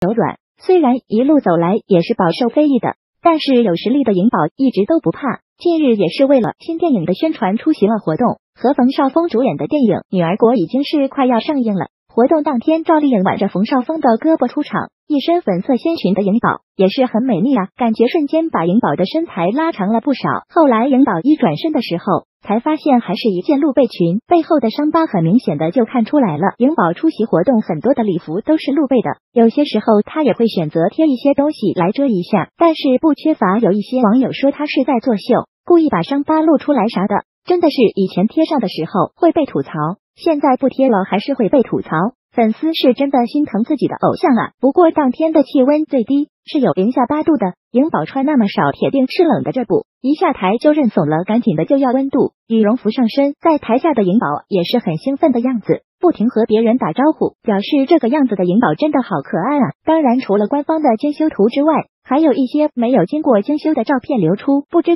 柔软。虽然一路走来也是饱受非议的，但是有实力的颖宝一直都不怕。近日也是为了新电影的宣传出席了活动，和冯绍峰主演的电影《女儿国》已经是快要上映了。活动当天，赵丽颖挽着冯绍峰的胳膊出场，一身粉色仙裙的颖宝也是很美丽啊，感觉瞬间把颖宝的身材拉长了不少。后来颖宝一转身的时候，才发现还是一件露背裙，背后的伤疤很明显的就看出来了。颖宝出席活动，很多的礼服都是露背的，有些时候她也会选择贴一些东西来遮一下，但是不缺乏有一些网友说她是在作秀，故意把伤疤露出来啥的，真的是以前贴上的时候会被吐槽。现在不贴了还是会被吐槽，粉丝是真的心疼自己的偶像啊。不过当天的气温最低是有零下八度的，颖宝穿那么少，铁定吃冷的。这不一下台就认怂了，赶紧的就要温度。羽绒服上身，在台下的颖宝也是很兴奋的样子，不停和别人打招呼，表示这个样子的颖宝真的好可爱啊。当然，除了官方的精修图之外，还有一些没有经过精修的照片流出，不知道。